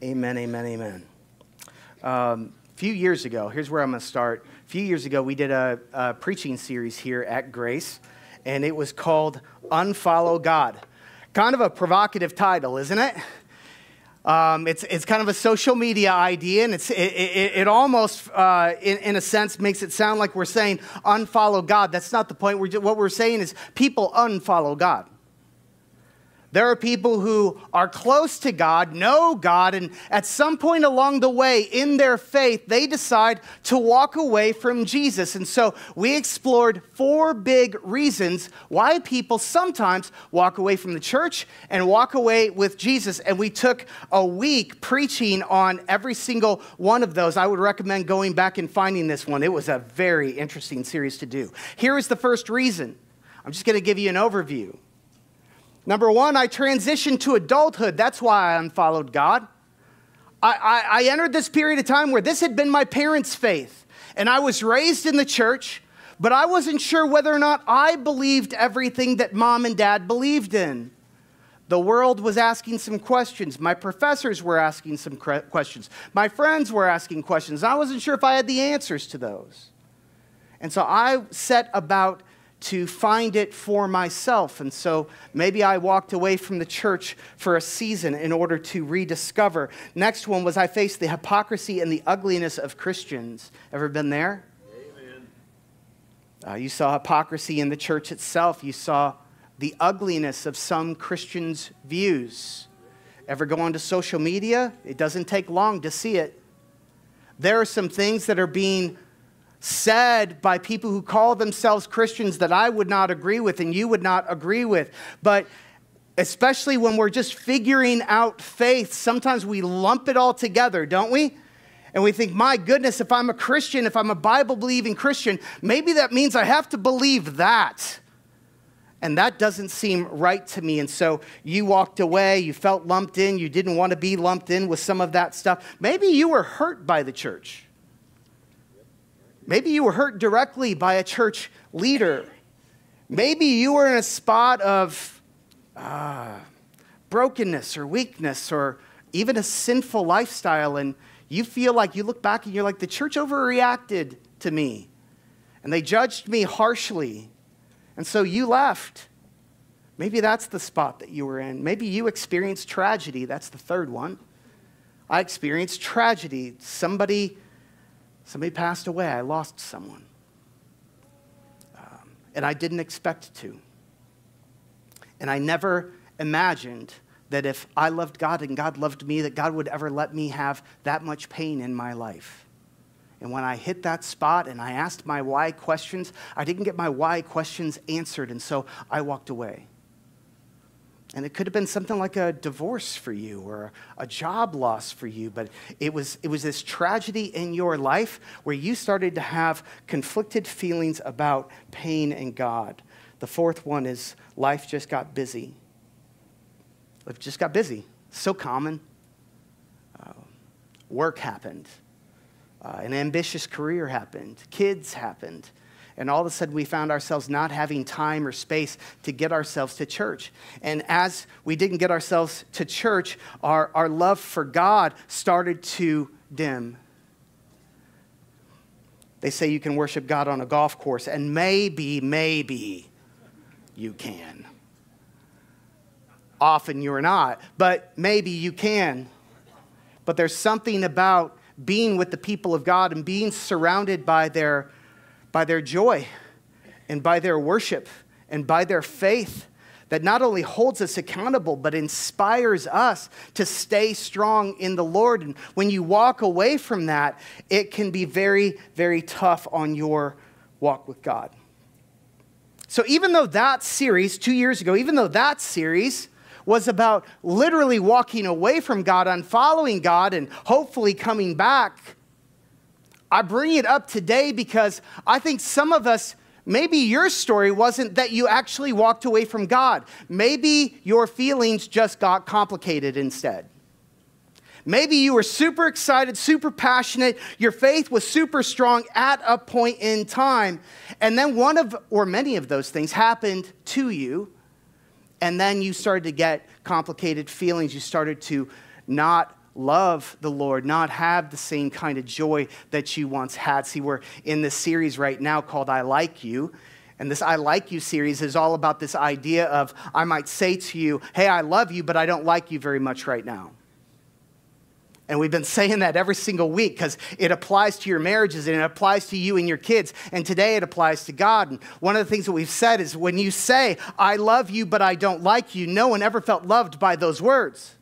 Amen, amen, amen. Um, a few years ago, here's where I'm going to start. A few years ago, we did a, a preaching series here at Grace, and it was called Unfollow God. Kind of a provocative title, isn't it? Um, it's, it's kind of a social media idea, and it's, it, it, it almost, uh, in, in, a sense, makes it sound like we're saying unfollow God. That's not the point. We're, what we're saying is people unfollow God. There are people who are close to God, know God, and at some point along the way in their faith, they decide to walk away from Jesus. And so we explored four big reasons why people sometimes walk away from the church and walk away with Jesus. And we took a week preaching on every single one of those. I would recommend going back and finding this one. It was a very interesting series to do. Here is the first reason. I'm just going to give you an overview. Number one, I transitioned to adulthood. That's why I unfollowed God. I, I, I, entered this period of time where this had been my parents' faith, and I was raised in the church, but I wasn't sure whether or not I believed everything that mom and dad believed in. The world was asking some questions. My professors were asking some questions. My friends were asking questions. I wasn't sure if I had the answers to those. And so I set about to find it for myself. And so maybe I walked away from the church for a season in order to rediscover. Next one was I faced the hypocrisy and the ugliness of Christians. Ever been there? Amen. Uh, you saw hypocrisy in the church itself. You saw the ugliness of some Christians' views. Ever go onto social media? It doesn't take long to see it. There are some things that are being said by people who call themselves Christians that I would not agree with and you would not agree with. But especially when we're just figuring out faith, sometimes we lump it all together, don't we? And we think, my goodness, if I'm a Christian, if I'm a Bible believing Christian, maybe that means I have to believe that. And that doesn't seem right to me. And so you walked away, you felt lumped in, you didn't want to be lumped in with some of that stuff. Maybe you were hurt by the church. Maybe you were hurt directly by a church leader. Maybe you were in a spot of uh, brokenness or weakness or even a sinful lifestyle, and you feel like you look back and you're like, the church overreacted to me, and they judged me harshly, and so you left. Maybe that's the spot that you were in. Maybe you experienced tragedy. That's the third one. I experienced tragedy. Somebody Somebody passed away. I lost someone. Um, and I didn't expect to. And I never imagined that if I loved God and God loved me, that God would ever let me have that much pain in my life. And when I hit that spot and I asked my why questions, I didn't get my why questions answered. And so I walked away. And it could have been something like a divorce for you or a job loss for you, but it was, it was this tragedy in your life where you started to have conflicted feelings about pain and God. The fourth one is life just got busy. Life just got busy. So common. Uh, work happened. Uh, an ambitious career happened. Kids happened and all of a sudden we found ourselves not having time or space to get ourselves to church. And as we didn't get ourselves to church, our, our love for God started to dim. They say you can worship God on a golf course, and maybe, maybe you can. Often you're not, but maybe you can. But there's something about being with the people of God and being surrounded by their by their joy and by their worship and by their faith that not only holds us accountable, but inspires us to stay strong in the Lord. And when you walk away from that, it can be very, very tough on your walk with God. So, even though that series, two years ago, even though that series was about literally walking away from God, unfollowing God, and hopefully coming back, I bring it up today because I think some of us, maybe your story wasn't that you actually walked away from God. Maybe your feelings just got complicated instead. Maybe you were super excited, super passionate, your faith was super strong at a point in time, and then one of, or many of those things happened to you, and then you started to get complicated feelings. You started to not love the Lord, not have the same kind of joy that you once had. See, we're in this series right now called I Like You. And this I Like You series is all about this idea of I might say to you, Hey, I love you, but I don't like you very much right now. And we've been saying that every single week because it applies to your marriages and it applies to you and your kids. And today it applies to God. And one of the things that we've said is when you say, I love you, but I don't like you, no one ever felt loved by those words.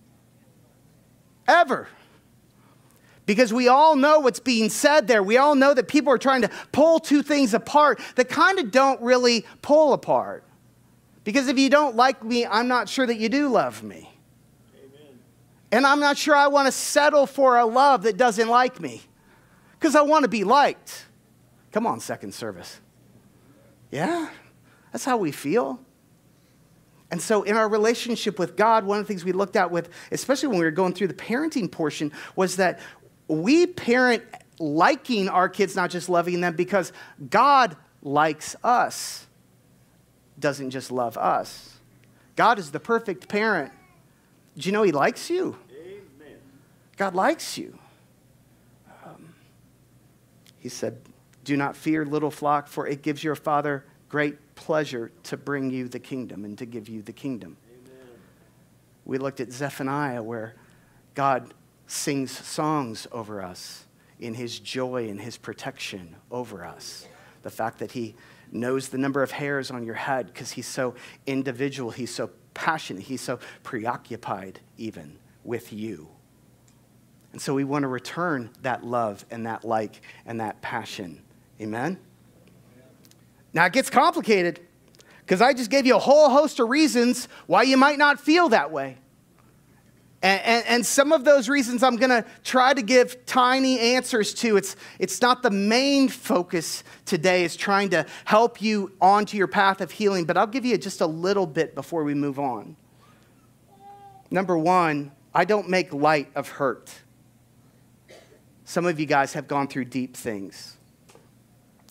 Ever. Because we all know what's being said there. We all know that people are trying to pull two things apart that kind of don't really pull apart. Because if you don't like me, I'm not sure that you do love me. Amen. And I'm not sure I want to settle for a love that doesn't like me because I want to be liked. Come on, second service. Yeah, that's how we feel. And so, in our relationship with God, one of the things we looked at with, especially when we were going through the parenting portion, was that we parent liking our kids, not just loving them, because God likes us, doesn't just love us. God is the perfect parent. Do you know He likes you? Amen. God likes you. Um, he said, Do not fear, little flock, for it gives your Father great pleasure to bring you the kingdom and to give you the kingdom. Amen. We looked at Zephaniah, where God sings songs over us in his joy and his protection over us. The fact that he knows the number of hairs on your head because he's so individual, he's so passionate, he's so preoccupied even with you. And so we want to return that love and that like and that passion. Amen? Now it gets complicated because I just gave you a whole host of reasons why you might not feel that way. And, and, and, some of those reasons I'm going to try to give tiny answers to. It's, it's not the main focus today, is trying to help you onto your path of healing, but I'll give you just a little bit before we move on. Number one, I don't make light of hurt. Some of you guys have gone through deep things.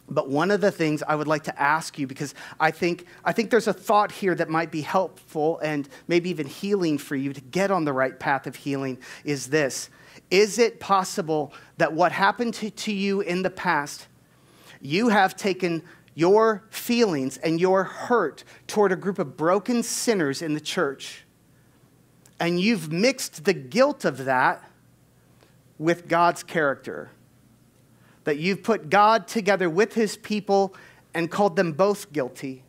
But one of the things I would like to ask you, because I think, I think there's a thought here that might be helpful and maybe even healing for you to get on the right path of healing, is this Is it possible that what happened to, to you in the past, you have taken your feelings and your hurt toward a group of broken sinners in the church, and you've mixed the guilt of that with God's character? That you've put God together with his people and called them both guilty.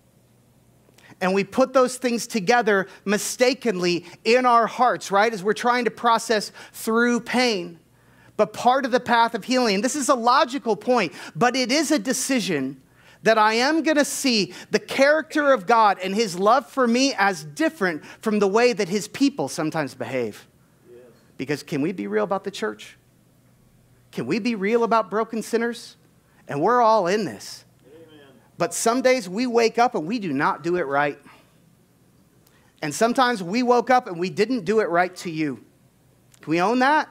And we put those things together mistakenly in our hearts, right? As we're trying to process through pain. But part of the path of healing, this is a logical point, but it is a decision that I am going to see the character of God and his love for me as different from the way that his people sometimes behave. Yes. Because can we be real about the church? Can we be real about broken sinners? And we're all in this. Amen. But some days we wake up and we do not do it right. And sometimes we woke up and we didn't do it right to you. Can we own that?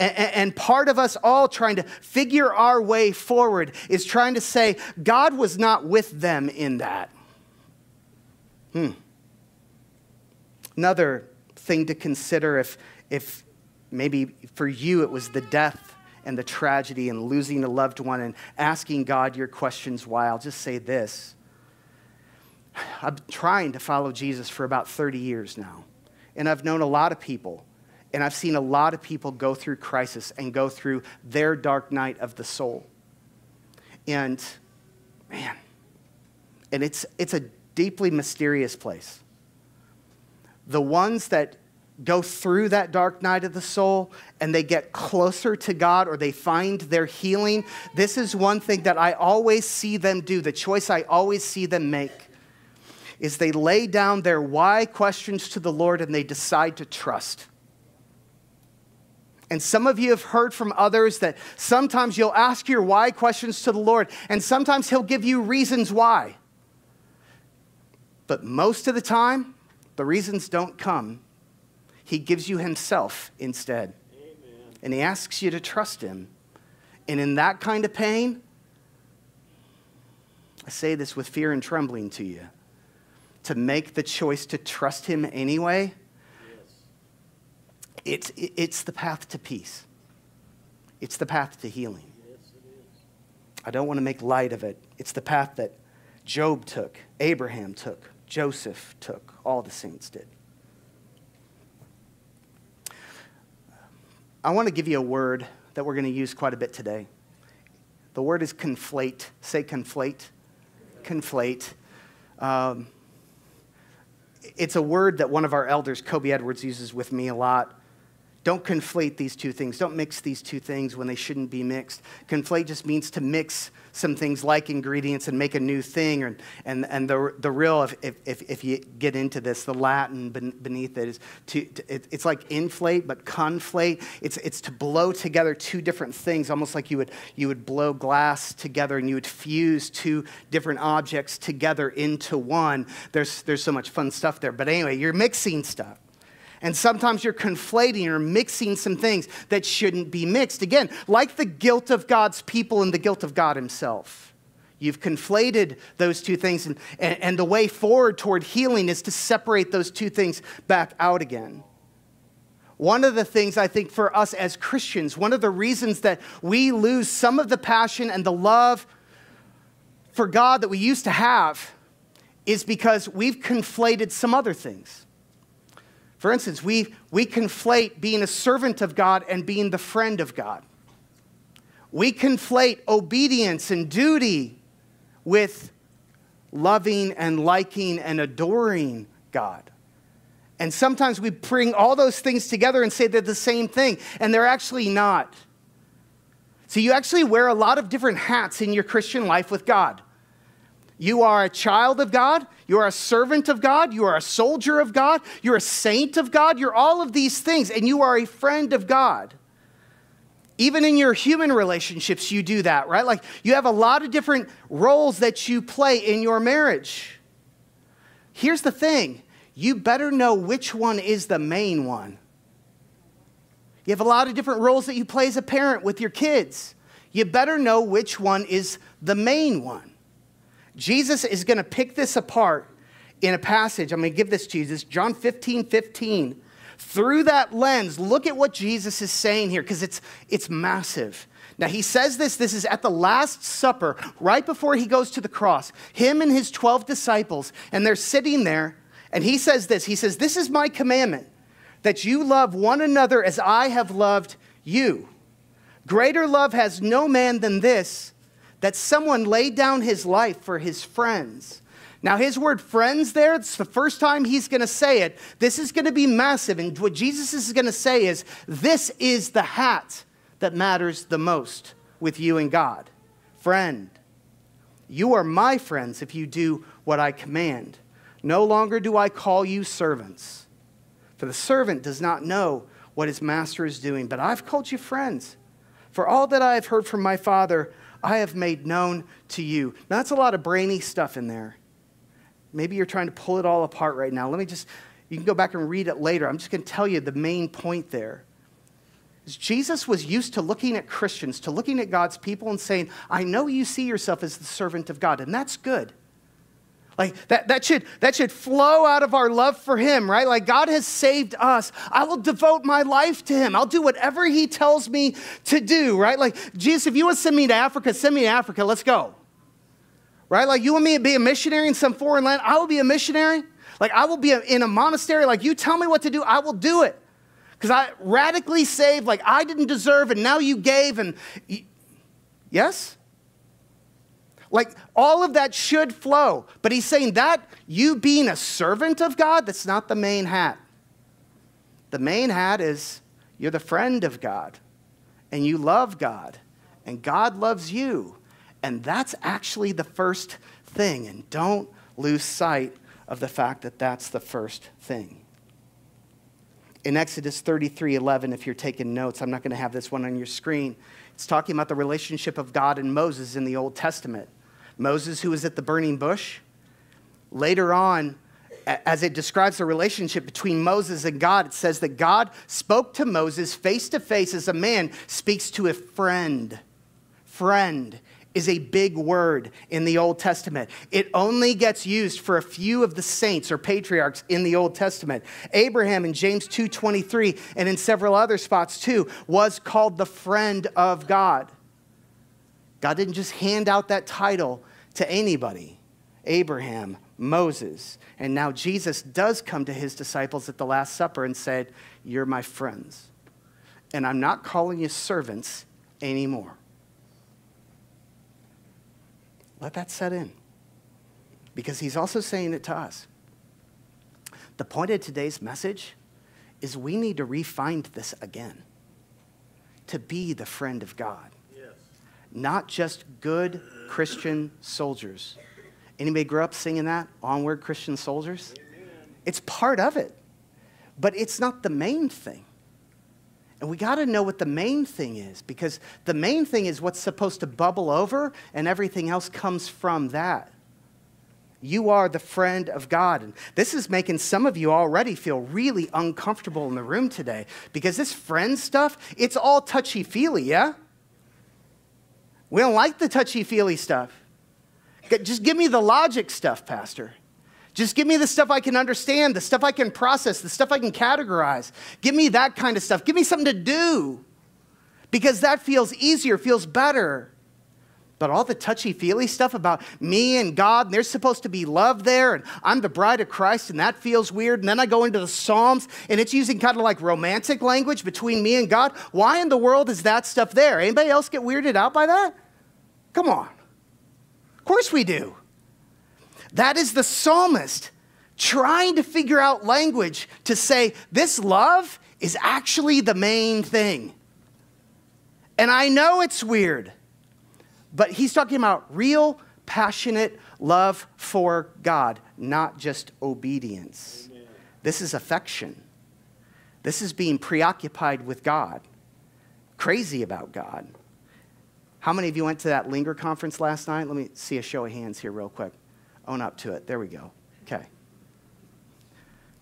And, and, part of us all trying to figure our way forward is trying to say, God was not with them in that. Hmm. Another thing to consider if, if Maybe for you, it was the death and the tragedy and losing a loved one and asking God your questions why. I'll just say this I've been trying to follow Jesus for about 30 years now. And I've known a lot of people, and I've seen a lot of people go through crisis and go through their dark night of the soul. And man, and it's, it's a deeply mysterious place. The ones that go through that dark night of the soul and they get closer to God or they find their healing, this is one thing that I always see them do, the choice I always see them make is they lay down their why questions to the Lord and they decide to trust. And some of you have heard from others that sometimes you'll ask your why questions to the Lord, and sometimes He'll give you reasons why. But most of the time, the reasons don't come he gives you Himself instead. Amen. And He asks you to trust Him. And in that kind of pain, I say this with fear and trembling to you to make the choice to trust Him anyway. Yes. it's, it's the path to peace, it's the path to healing. I don't want to make light of it. It's the path that Job took, Abraham took, Joseph took, all the saints did. I want to give you a word that we're going to use quite a bit today. The word is conflate. Say conflate. Conflate. Um, it's a word that one of our elders, Kobe Edwards, uses with me a lot. Don't conflate these two things. Don't mix these two things when they shouldn't be mixed. Conflate just means to mix some things like ingredients and make a new thing. And, and, and the, the real, if, if, if you get into this, the Latin beneath it is to, to it, it's like inflate, but conflate. It's, it's to blow together two different things, almost like you would, you would blow glass together and you would fuse two different objects together into one. There's, there's so much fun stuff there. But anyway, you're mixing stuff. And sometimes you're conflating or mixing some things that shouldn't be mixed. Again, like the guilt of God's people and the guilt of God Himself. You've conflated those two things, and, and, and, the way forward toward healing is to separate those two things back out again. One of the things I think for us as Christians, one of the reasons that we lose some of the passion and the love for God that we used to have is because we've conflated some other things. For instance, we, we conflate being a servant of God and being the friend of God. We conflate obedience and duty with loving and liking and adoring God. And sometimes we bring all those things together and say they're the same thing, and they're actually not. So you actually wear a lot of different hats in your Christian life with God. You are a child of God. You are a servant of God. You are a soldier of God. You're a saint of God. You're all of these things, and you are a friend of God. Even in your human relationships, you do that, right? Like you have a lot of different roles that you play in your marriage. Here's the thing you better know which one is the main one. You have a lot of different roles that you play as a parent with your kids. You better know which one is the main one. Jesus is going to pick this apart in a passage. I'm going to give this to you. John 15, 15. Through that lens, look at what Jesus is saying here because it's, it's massive. Now, he says this, this is at the Last Supper, right before he goes to the cross. Him and his 12 disciples, and they're sitting there, and he says this He says, This is my commandment, that you love one another as I have loved you. Greater love has no man than this that someone laid down his life for his friends. Now, his word friends there, it's the first time he's going to say it. This is going to be massive. And what Jesus is going to say is this is the hat that matters the most with you and God. Friend, you are my friends if you do what I command. No longer do I call you servants, for the servant does not know what his master is doing, but I've called you friends. For all that I have heard from my Father, I have made known to you. Now, that's a lot of brainy stuff in there. Maybe you're trying to pull it all apart right now. Let me just, you can go back and read it later. I'm just going to tell you the main point there. Jesus was used to looking at Christians, to looking at God's people and saying, I know you see yourself as the servant of God, and that's good. Like that, that, should, that should flow out of our love for Him, right? Like God has saved us. I will devote my life to Him. I'll do whatever He tells me to do, right? Like, Jesus, if you want to send me to Africa, send me to Africa. Let's go. Right? Like, you want me to be a missionary in some foreign land? I will be a missionary. Like, I will be in a monastery. Like, you tell me what to do, I will do it. Because I radically saved, like, I didn't deserve, and now you gave, and yes? Like all of that should flow. But he's saying that you being a servant of God, that's not the main hat. The main hat is you're the friend of God and you love God and God loves you. And that's actually the first thing. And don't lose sight of the fact that that's the first thing. In Exodus 33 11, if you're taking notes, I'm not going to have this one on your screen. It's talking about the relationship of God and Moses in the Old Testament. Moses, who was at the burning bush. Later on, as it describes the relationship between Moses and God, it says that God spoke to Moses face to face as a man speaks to a friend. Friend is a big word in the Old Testament. It only gets used for a few of the saints or patriarchs in the Old Testament. Abraham in James 2:23 and in several other spots too was called the friend of God. God didn't just hand out that title to anybody. Abraham, Moses, and now Jesus does come to his disciples at the last supper and said, "You're my friends." And I'm not calling you servants anymore. Let that set in. Because he's also saying it to us. The point of today's message is we need to refine this again to be the friend of God. Not just good Christian soldiers. Anybody grew up singing that? Onward Christian soldiers? Amen. It's part of it, but it's not the main thing. And we got to know what the main thing is because the main thing is what's supposed to bubble over, and everything else comes from that. You are the friend of God. And this is making some of you already feel really uncomfortable in the room today because this friend stuff, it's all touchy feely, yeah? We don't like the touchy feely stuff. Just give me the logic stuff, Pastor. Just give me the stuff I can understand, the stuff I can process, the stuff I can categorize. Give me that kind of stuff. Give me something to do because that feels easier, feels better. But all the touchy feely stuff about me and God, and there's supposed to be love there, and I'm the bride of Christ, and that feels weird. And then I go into the Psalms, and it's using kind of like romantic language between me and God. Why in the world is that stuff there? Anybody else get weirded out by that? Come on. Of course we do. That is the psalmist trying to figure out language to say, this love is actually the main thing. And I know it's weird, but he's talking about real, passionate love for God, not just obedience. Amen. This is affection. This is being preoccupied with God, crazy about God. How many of you went to that Linger conference last night? Let me see a show of hands here, real quick. Own up to it. There we go. Okay.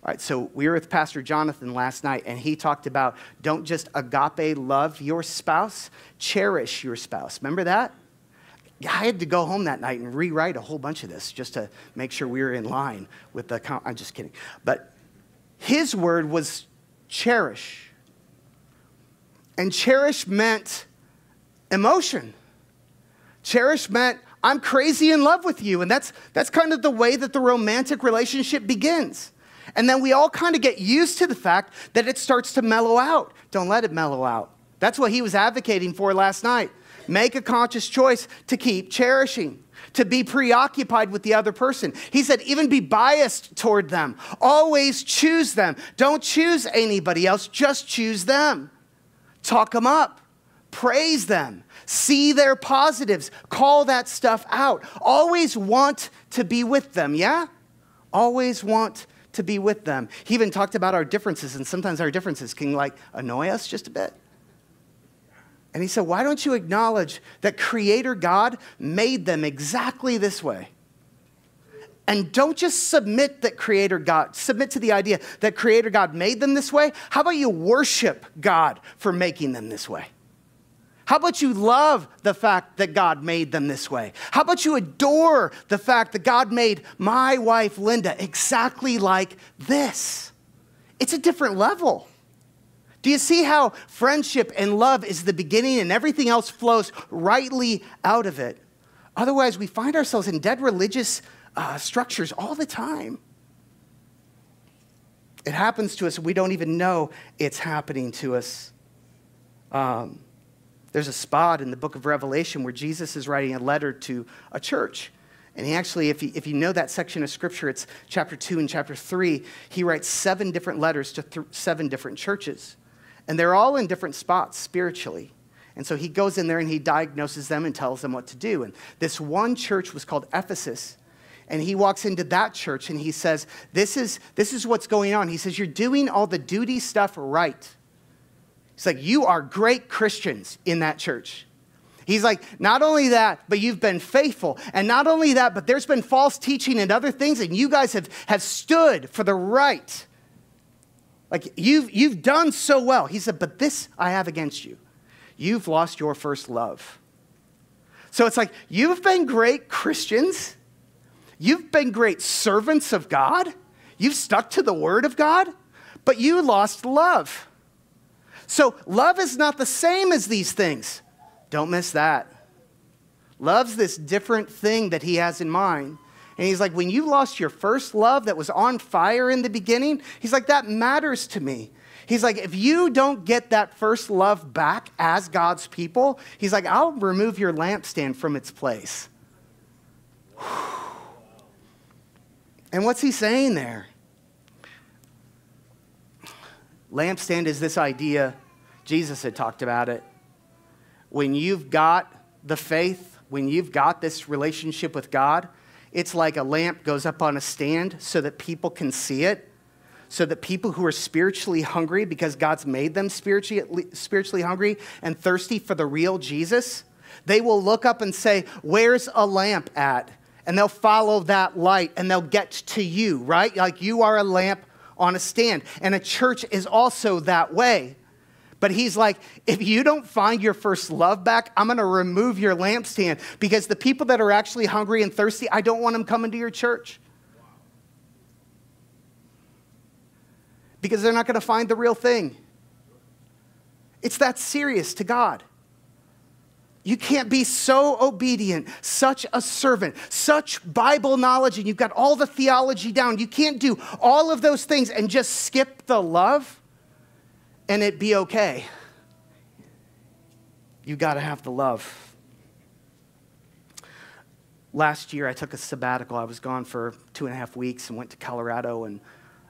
All right, so we were with Pastor Jonathan last night, and he talked about don't just agape love your spouse, cherish your spouse. Remember that? I had to go home that night and rewrite a whole bunch of this just to make sure we were in line with the. I'm just kidding. But his word was cherish. And cherish meant emotion. Cherish meant I'm crazy in love with you. And that's, that's kind of the way that the romantic relationship begins. And then we all kind of get used to the fact that it starts to mellow out. Don't let it mellow out. That's what he was advocating for last night. Make a conscious choice to keep cherishing, to be preoccupied with the other person. He said, even be biased toward them. Always choose them. Don't choose anybody else, just choose them. Talk them up, praise them, See their positives. Call that stuff out. Always want to be with them, yeah? Always want to be with them. He even talked about our differences, and sometimes our differences can like annoy us just a bit. And he said, Why don't you acknowledge that Creator God made them exactly this way? And don't just submit that Creator God, submit to the idea that Creator God made them this way. How about you worship God for making them this way? How about you love the fact that God made them this way? How about you adore the fact that God made my wife Linda exactly like this? It's a different level. Do you see how friendship and love is the beginning and everything else flows rightly out of it? Otherwise, we find ourselves in dead religious uh, structures all the time. It happens to us, we don't even know it's happening to us. Um, there's a spot in the book of Revelation where Jesus is writing a letter to a church. And he actually, if you, if you know that section of scripture, it's chapter 2 and chapter 3, he writes seven different letters to th- seven different churches. And they're all in different spots spiritually. And so he goes in there and he diagnoses them and tells them what to do. And this one church was called Ephesus. And he walks into that church and he says, This is, this is what's going on. He says, You're doing all the duty stuff right. He's like, You are great Christians in that church. He's like, not only that, but you've been faithful. And not only that, but there's been false teaching and other things, and you guys have, have stood for the right. Like, you've, you've done so well. He said, but this I have against you. You've lost your first love. So it's like, you've been great Christians. You've been great servants of God. You've stuck to the word of God, but you lost love. So love is not the same as these things. Don't miss that. Love's this different thing that he has in mind. And he's like, when you lost your first love that was on fire in the beginning, he's like, that matters to me. He's like, if you don't get that first love back as God's people, he's like, I'll remove your lampstand from its place. And what's he saying there? Lampstand is this idea, Jesus had talked about it. When you've got the faith, when you've got this relationship with God, it's like a lamp goes up on a stand so that people can see it, so that people who are spiritually hungry, because God's made them spiritually, spiritually hungry and thirsty for the real Jesus, they will look up and say, Where's a lamp at? And they'll follow that light and they'll get to you, right? Like you are a lamp on a stand. And a church is also that way. But he's like, if you don't find your first love back, I'm going to remove your lampstand because the people that are actually hungry and thirsty, I don't want them coming to your church. Because they're not going to find the real thing. It's that serious to God. You can't be so obedient, such a servant, such Bible knowledge, and you've got all the theology down. You can't do all of those things and just skip the love and it be okay. You got to have the love. Last year, I took a sabbatical. I was gone for two and a half weeks and went to Colorado. And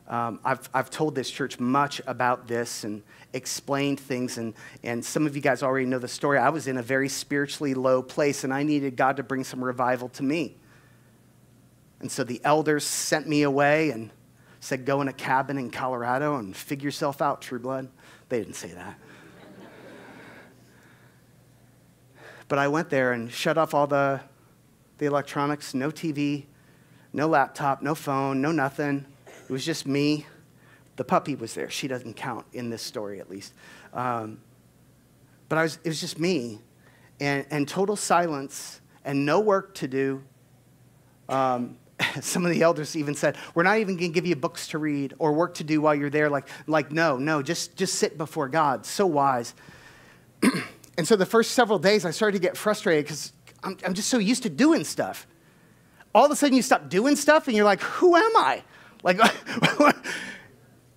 um, I've, I've told this church much about this and explained things. And, and some of you guys already know the story. I was in a very spiritually low place, and I needed God to bring some revival to me. And so the elders sent me away and said, Go in a cabin in Colorado and figure yourself out, Trueblood. They didn't say that. But I went there and shut off all the, the electronics no TV, no laptop, no phone, no nothing. It was just me. The puppy was there. She doesn't count in this story, at least. Um, but I was, it was just me and, and total silence and no work to do. Um, some of the elders even said, We're not even going to give you books to read or work to do while you're there. Like, like no, no, just, just sit before God. So wise. and so the first several days, I started to get frustrated because I'm, I'm just so used to doing stuff. All of a sudden, you stop doing stuff and you're like, Who am I? Like, it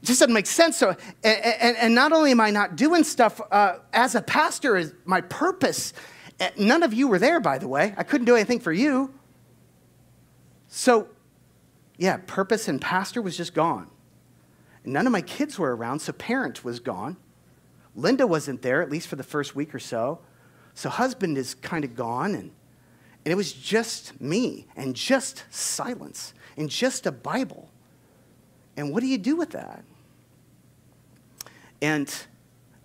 just doesn't make sense. So, and, and, and, not only am I not doing stuff uh, as a pastor, is my purpose. None of you were there, by the way. I couldn't do anything for you. So, yeah, purpose and pastor was just gone. None of my kids were around, so parent was gone. Linda wasn't there, at least for the first week or so. So, husband is kind of gone. And, and it was just me and just silence and just a Bible. And what do you do with that? And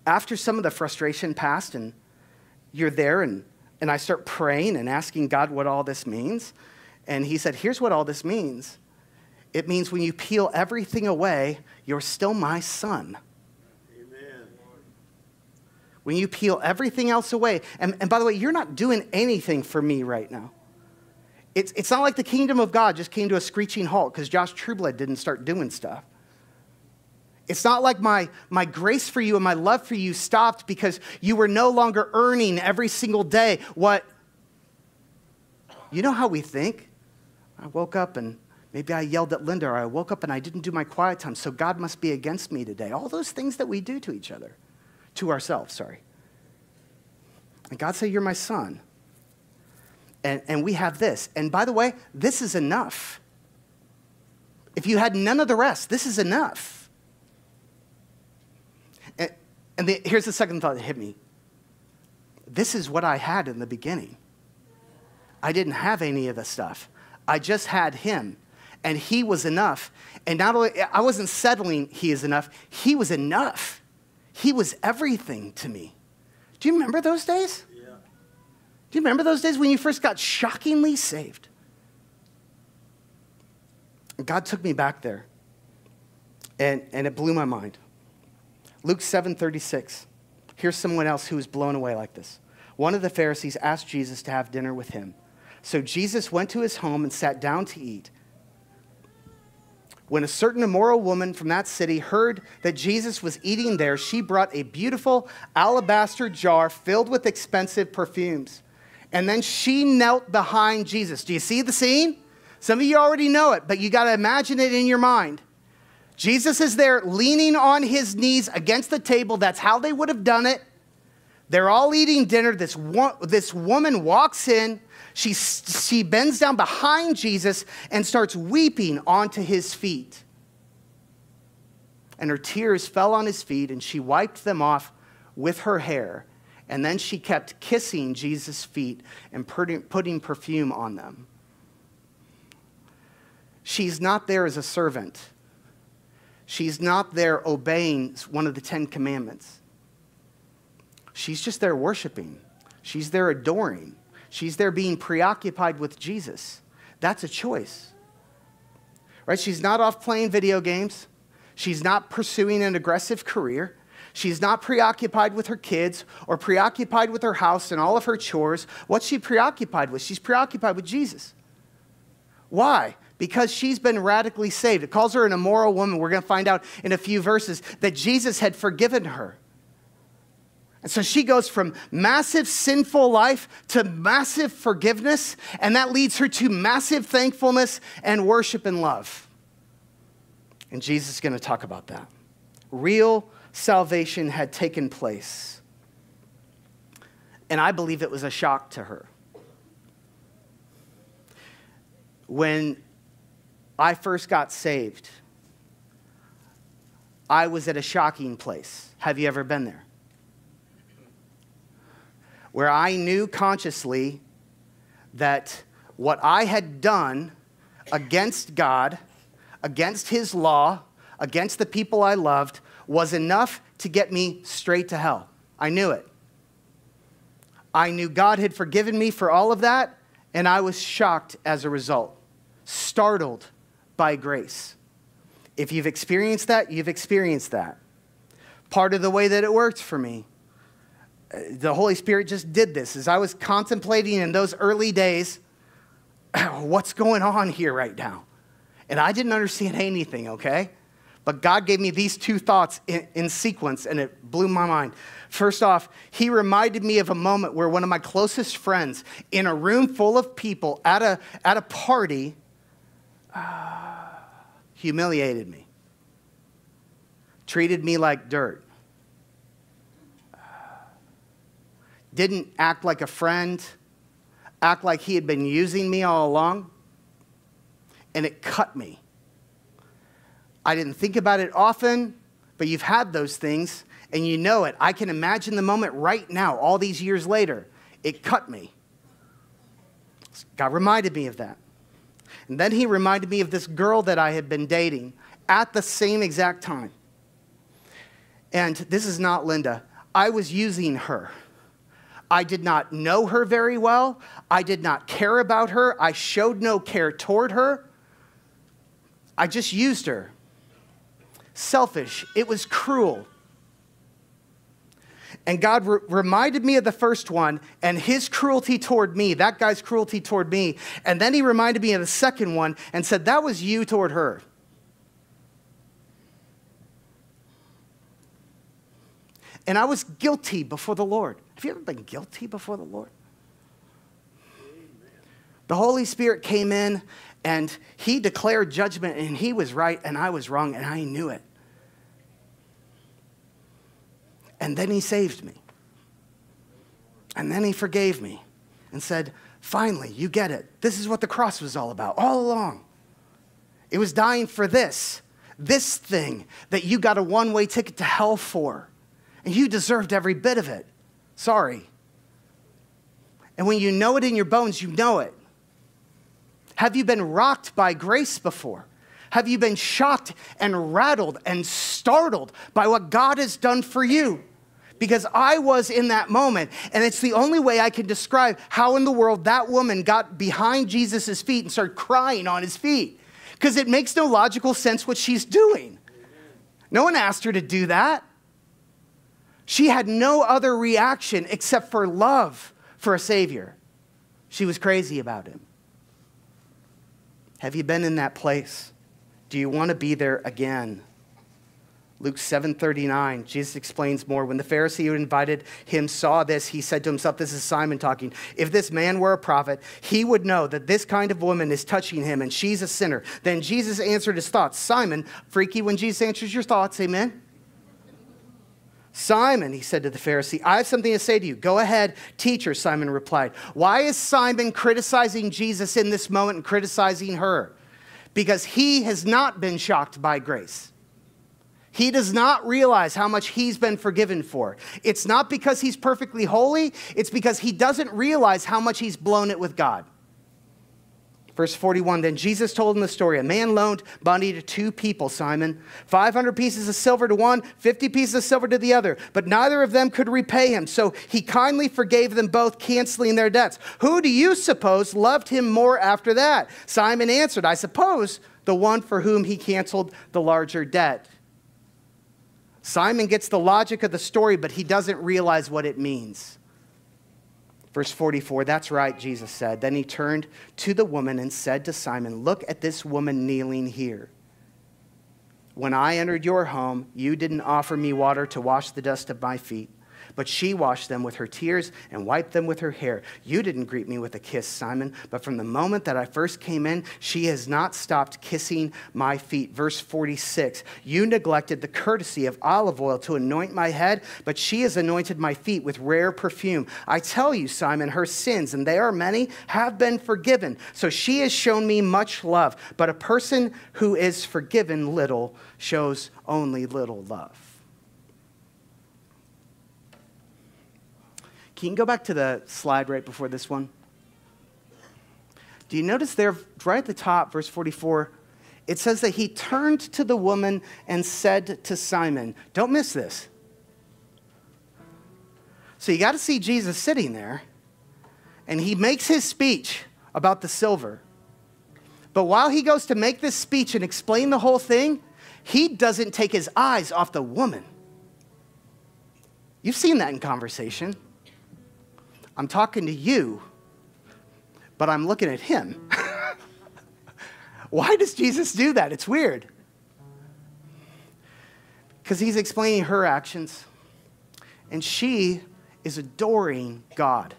after some of the frustration passed, and you're there, and, and I start praying and asking God what all this means, and he said, Here's what all this means it means when you peel everything away, you're still my son. Amen. When you peel everything else away, and, and by the way, you're not doing anything for me right now. It's, it's not like the kingdom of God just came to a screeching halt because Josh Trueblood didn't start doing stuff. It's not like my, my grace for you and my love for you stopped because you were no longer earning every single day what. You know how we think? I woke up and maybe I yelled at Linda, or I woke up and I didn't do my quiet time, so God must be against me today. All those things that we do to each other, to ourselves, sorry. And God said, You're my son. And, and we have this. And by the way, this is enough. If you had none of the rest, this is enough. And, and the, here's the second thought that hit me this is what I had in the beginning. I didn't have any of the stuff. I just had him, and he was enough. And not only, I wasn't settling, he is enough, he was enough. He was everything to me. Do you remember those days? Yeah. Do you remember those days when you first got shockingly saved? God took me back there, and, and it blew my mind. Luke 7 36. Here's someone else who was blown away like this. one of the Pharisees asked Jesus to have dinner with him. So Jesus went to his home and sat down to eat. When a certain immoral woman from that city heard that Jesus was eating there, she brought a beautiful alabaster jar filled with expensive perfumes. And then she knelt behind Jesus. Do you see the scene? Some of you already know it, but you got to imagine it in your mind. Jesus is there leaning on his knees against the table. That's how they would have done it. They're all eating dinner. This, one, this woman walks in. She, she bends down behind Jesus and starts weeping onto his feet. And her tears fell on his feet, and she wiped them off with her hair. And then she kept kissing Jesus' feet and putting perfume on them. She's not there as a servant. She's not there obeying one of the Ten Commandments. She's just there worshiping. She's there adoring. She's there being preoccupied with Jesus. That's a choice. Right? She's not off playing video games. She's not pursuing an aggressive career. She's not preoccupied with her kids or preoccupied with her house and all of her chores. What's she preoccupied with? She's preoccupied with Jesus. Why? Because she's been radically saved. It calls her an immoral woman. We're going to find out in a few verses that Jesus had forgiven her. And so she goes from massive sinful life to massive forgiveness, and that leads her to massive thankfulness and worship and love. And Jesus is going to talk about that. Real salvation had taken place. And I believe it was a shock to her. When I first got saved, I was at a shocking place. Have you ever been there? Where I knew consciously that what I had done against God, against His law, against the people I loved, was enough to get me straight to hell. I knew it. I knew God had forgiven me for all of that, and I was shocked as a result, startled by grace. If you've experienced that, you've experienced that. Part of the way that it worked for me the Holy Spirit just did this. As I was contemplating in those early days, what's going on here right now? And I didn't understand anything, okay? But God gave me these two thoughts in, in, sequence, and it blew my mind. First off, He reminded me of a moment where one of my closest friends, in a room full of people at a, at a party, uh, humiliated me, treated me like dirt. Didn't act like a friend, act like he had been using me all along, and it cut me. I didn't think about it often, but you've had those things and you know it. I can imagine the moment right now, all these years later. It cut me. God reminded me of that. And then he reminded me of this girl that I had been dating at the same exact time. And this is not Linda. I was using her. I did not know her very well. I did not care about her. I showed no care toward her. I just used her. Selfish. It was cruel. And God re- reminded me of the first one and his cruelty toward me, that guy's cruelty toward me. And then he reminded me of the second one and said, That was you toward her. And I was guilty before the Lord. Have you ever been guilty before the Lord? The Holy Spirit came in and he declared judgment, and he was right and I was wrong, and I knew it. And then he saved me. And then he forgave me and said, Finally, you get it. This is what the cross was all about, all along. It was dying for this, this thing that you got a one way ticket to hell for. And you deserved every bit of it. Sorry. And when you know it in your bones, you know it. Have you been rocked by grace before? Have you been shocked and rattled and startled by what God has done for you? Because I was in that moment, and it's the only way I can describe how in the world that woman got behind Jesus' feet and started crying on his feet. Because it makes no logical sense what she's doing. No one asked her to do that. She had no other reaction except for love for a Savior. She was crazy about him. Have you been in that place? Do you want to be there again? Luke 7:39 Jesus explains more when the Pharisee who invited him saw this he said to himself this is Simon talking if this man were a prophet he would know that this kind of woman is touching him and she's a sinner then Jesus answered his thoughts Simon freaky when Jesus answers your thoughts amen Simon, he said to the Pharisee, I have something to say to you. Go ahead, teacher, Simon replied. Why is Simon criticizing Jesus in this moment and criticizing her? Because he has not been shocked by grace. He does not realize how much he's been forgiven for. It's not because he's perfectly holy, it's because he doesn't realize how much he's blown it with God. Verse 41 Then Jesus told him the story. A man loaned money to two people, Simon 500 pieces of silver to one, 50 pieces of silver to the other. But neither of them could repay him. So he kindly forgave them both, canceling their debts. Who do you suppose loved him more after that? Simon answered, I suppose the one for whom he canceled the larger debt. Simon gets the logic of the story, but he doesn't realize what it means. Verse 44, that's right, Jesus said. Then he turned to the woman and said to Simon, Look at this woman kneeling here. When I entered your home, you didn't offer me water to wash the dust of my feet but she washed them with her tears and wiped them with her hair. You didn't greet me with a kiss, Simon, but from the moment that I first came in, she has not stopped kissing my feet. Verse 46 You neglected the courtesy of olive oil to anoint my head, but she has anointed my feet with rare perfume. I tell you, Simon, her sins, and they are many, have been forgiven. So she has shown me much love, but a person who is forgiven little shows only little love. Can you go back to the slide right before this one? Do you notice there, right at the top, verse 44, it says that he turned to the woman and said to Simon, Don't miss this. So you got to see Jesus sitting there, and he makes his speech about the silver. But while he goes to make this speech and explain the whole thing, he doesn't take his eyes off the woman. You've seen that in conversation. I'm talking to you, but I'm looking at him. Why does Jesus do that? It's weird. Because he's explaining her actions, and she is adoring God.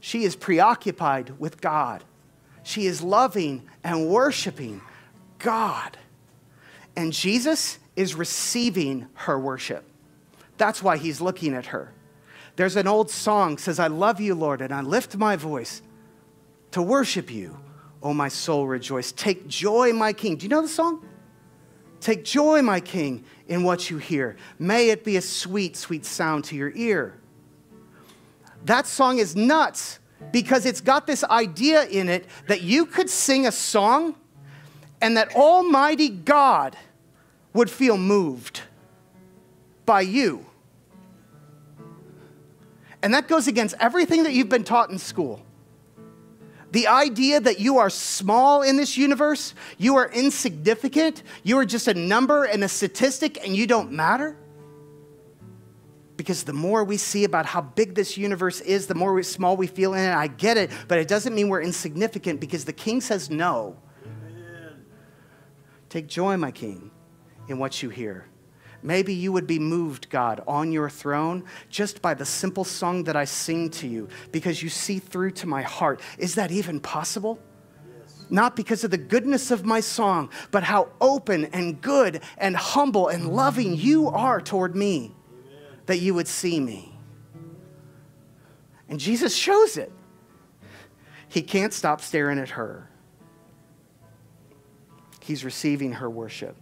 She is preoccupied with God. She is loving and worshiping God. And Jesus is receiving her worship. That's why he's looking at her. There's an old song says, I love you, Lord, and I lift my voice to worship you. Oh, my soul, rejoice. Take joy, my King. Do you know the song? Take joy, my King, in what you hear. May it be a sweet, sweet sound to your ear. That song is nuts because it's got this idea in it that you could sing a song and that Almighty God would feel moved by you. And that goes against everything that you've been taught in school. The idea that you are small in this universe, you are insignificant, you are just a number and a statistic, and you don't matter. Because the more we see about how big this universe is, the more we, small we feel in it. I get it, but it doesn't mean we're insignificant because the king says no. Amen. Take joy, my king, in what you hear. Maybe you would be moved, God, on your throne just by the simple song that I sing to you because you see through to my heart. Is that even possible? Yes. Not because of the goodness of my song, but how open and good and humble and loving you are toward me, Amen. that you would see me. And Jesus shows it. He can't stop staring at her. He's receiving her worship.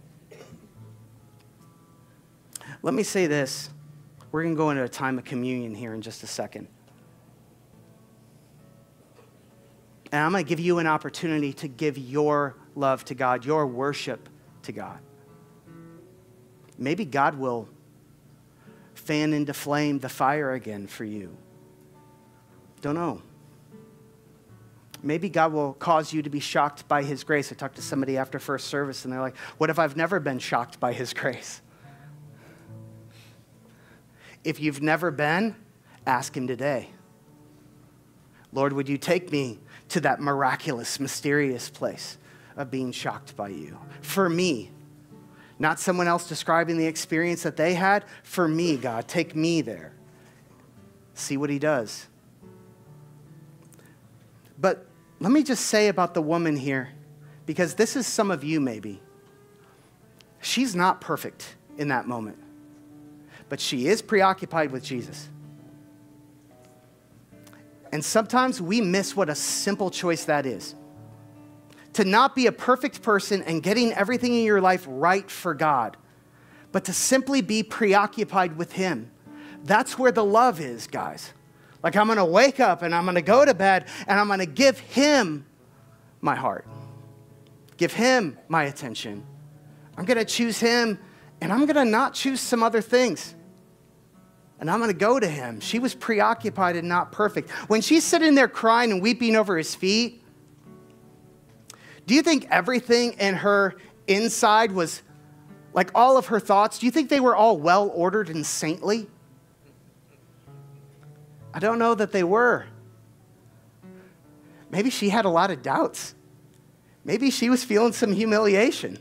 Let me say this. We're going to go into a time of communion here in just a second. And I'm going to give you an opportunity to give your love to God, your worship to God. Maybe God will fan into flame the fire again for you. Don't know. Maybe God will cause you to be shocked by His grace. I talked to somebody after first service, and they're like, What if I've never been shocked by His grace? If you've never been, ask Him today. Lord, would you take me to that miraculous, mysterious place of being shocked by you? For me, not someone else describing the experience that they had. For me, God, take me there. See what He does. But let me just say about the woman here, because this is some of you maybe. She's not perfect in that moment, but she is preoccupied with Jesus. And sometimes we miss what a simple choice that is. To not be a perfect person and getting everything in your life right for God, but to simply be preoccupied with Him. That's where the love is, guys. Like I'm gonna wake up and I'm gonna go to bed and I'm gonna give Him my heart, give Him my attention. I'm gonna choose Him and I'm gonna not choose some other things and I'm going to go to him. She was preoccupied and not perfect. When she's sitting there crying and weeping over his feet, do you think everything in her inside was like all of her thoughts? Do you think they were all well ordered and saintly? I don't know that they were. Maybe she had a lot of doubts. Maybe she was feeling some humiliation.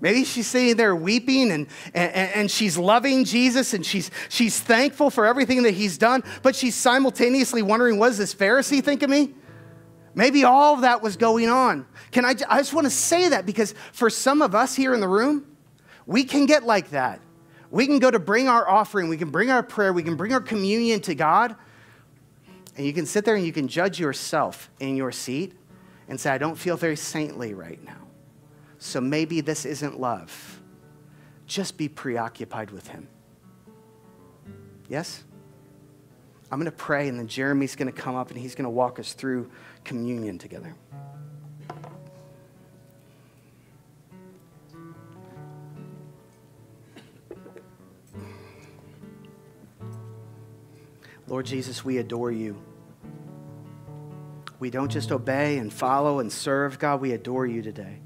Maybe she's sitting there weeping and, and, and she's loving Jesus and she's, she's thankful for everything that he's done, but she's simultaneously wondering, what does this Pharisee think of me? Maybe all of that was going on. Can I, I just want to say that because for some of us here in the room, we can get like that. We can go to bring our offering, we can bring our prayer, we can bring our communion to God, and you can sit there and you can judge yourself in your seat and say, I don't feel very saintly right now. So maybe this isn't love. Just be preoccupied with Him. Yes? I'm going to pray, and then Jeremy's going to come up and he's going to walk us through communion together. Lord Jesus, we adore you. We don't just obey and follow and serve, God, we adore you today.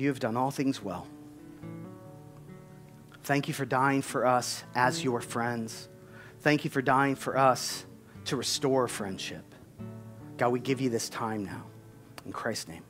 You have done all things well. Thank you for dying for us as your friends. Thank you for dying for us to restore friendship. God, we give you this time now. In Christ's name.